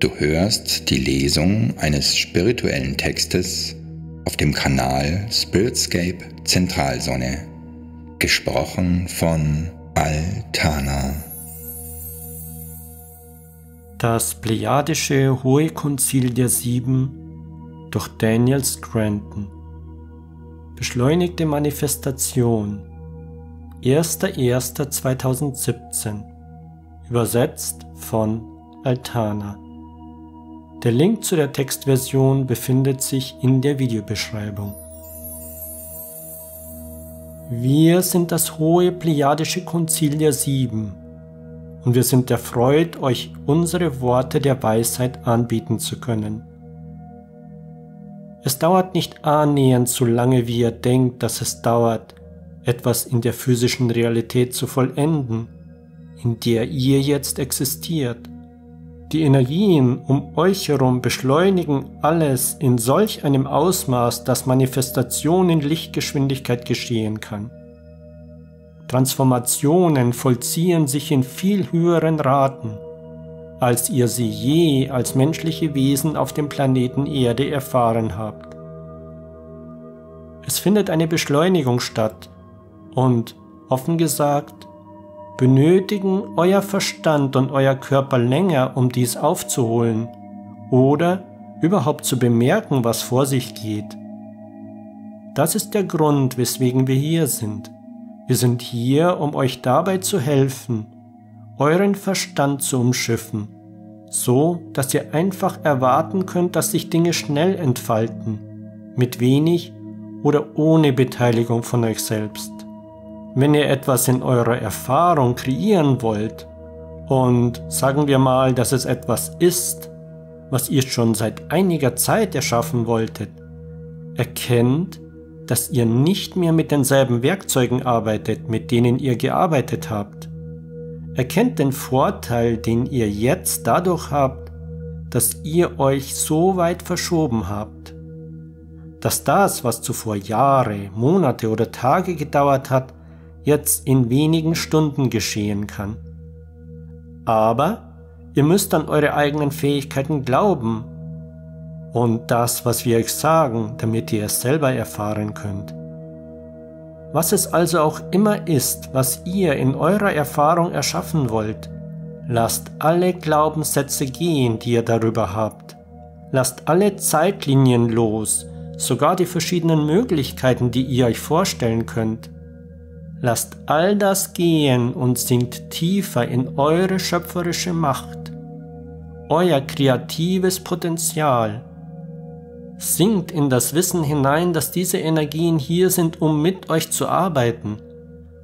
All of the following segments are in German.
Du hörst die Lesung eines spirituellen Textes auf dem Kanal Spiritscape Zentralsonne, gesprochen von Altana. Das Plejadische Hohe Konzil der Sieben durch Daniel Scranton. Beschleunigte Manifestation 1.1.2017 Übersetzt von Altana. Der Link zu der Textversion befindet sich in der Videobeschreibung. Wir sind das hohe Plejadische Konzil der Sieben und wir sind erfreut, euch unsere Worte der Weisheit anbieten zu können. Es dauert nicht annähernd so lange, wie ihr denkt, dass es dauert, etwas in der physischen Realität zu vollenden, in der ihr jetzt existiert. Die Energien um euch herum beschleunigen alles in solch einem Ausmaß, dass Manifestation in Lichtgeschwindigkeit geschehen kann. Transformationen vollziehen sich in viel höheren Raten, als ihr sie je als menschliche Wesen auf dem Planeten Erde erfahren habt. Es findet eine Beschleunigung statt und, offen gesagt, benötigen euer Verstand und euer Körper länger, um dies aufzuholen oder überhaupt zu bemerken, was vor sich geht. Das ist der Grund, weswegen wir hier sind. Wir sind hier, um euch dabei zu helfen, euren Verstand zu umschiffen, so dass ihr einfach erwarten könnt, dass sich Dinge schnell entfalten, mit wenig oder ohne Beteiligung von euch selbst. Wenn ihr etwas in eurer Erfahrung kreieren wollt und sagen wir mal, dass es etwas ist, was ihr schon seit einiger Zeit erschaffen wolltet, erkennt, dass ihr nicht mehr mit denselben Werkzeugen arbeitet, mit denen ihr gearbeitet habt. Erkennt den Vorteil, den ihr jetzt dadurch habt, dass ihr euch so weit verschoben habt. Dass das, was zuvor Jahre, Monate oder Tage gedauert hat, jetzt in wenigen Stunden geschehen kann. Aber ihr müsst an eure eigenen Fähigkeiten glauben und das, was wir euch sagen, damit ihr es selber erfahren könnt. Was es also auch immer ist, was ihr in eurer Erfahrung erschaffen wollt, lasst alle Glaubenssätze gehen, die ihr darüber habt. Lasst alle Zeitlinien los, sogar die verschiedenen Möglichkeiten, die ihr euch vorstellen könnt. Lasst all das gehen und sinkt tiefer in eure schöpferische Macht, euer kreatives Potenzial. Sinkt in das Wissen hinein, dass diese Energien hier sind, um mit euch zu arbeiten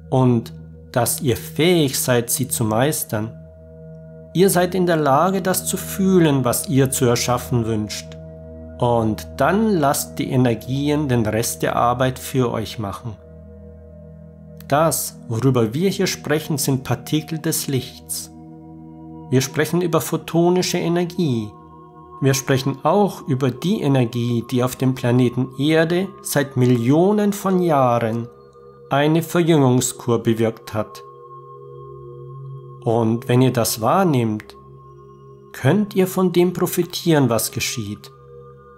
und dass ihr fähig seid, sie zu meistern. Ihr seid in der Lage, das zu fühlen, was ihr zu erschaffen wünscht. Und dann lasst die Energien den Rest der Arbeit für euch machen. Das, worüber wir hier sprechen, sind Partikel des Lichts. Wir sprechen über photonische Energie. Wir sprechen auch über die Energie, die auf dem Planeten Erde seit Millionen von Jahren eine Verjüngungskur bewirkt hat. Und wenn ihr das wahrnehmt, könnt ihr von dem profitieren, was geschieht.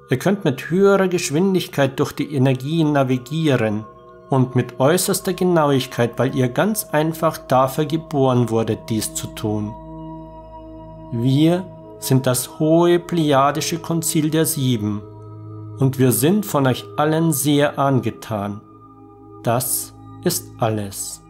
Ihr könnt mit höherer Geschwindigkeit durch die Energien navigieren und mit äußerster Genauigkeit, weil ihr ganz einfach dafür geboren wurdet, dies zu tun. Wir sind das hohe Plejadische Konzil der Sieben und wir sind von euch allen sehr angetan. Das ist alles.